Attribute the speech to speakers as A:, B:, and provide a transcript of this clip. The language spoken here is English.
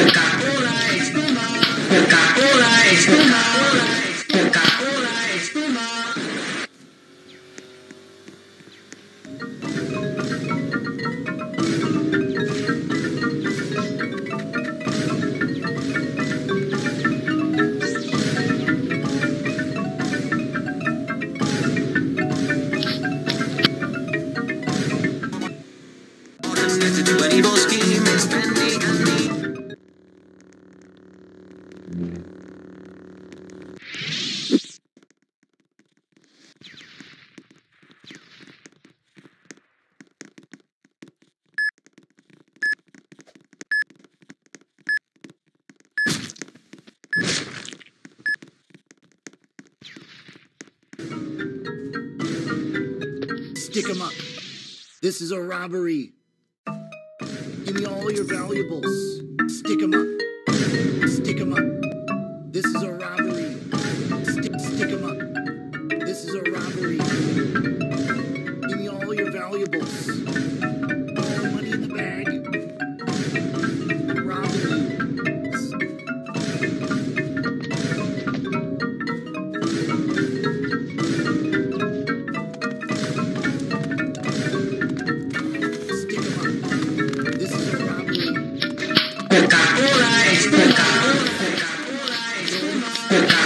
A: Coca-Cola Coca-Cola espuma, Coca-Cola
B: and spend
C: Stick 'em up. This is a robbery. Give me all your valuables. Stick 'em up. Yeah.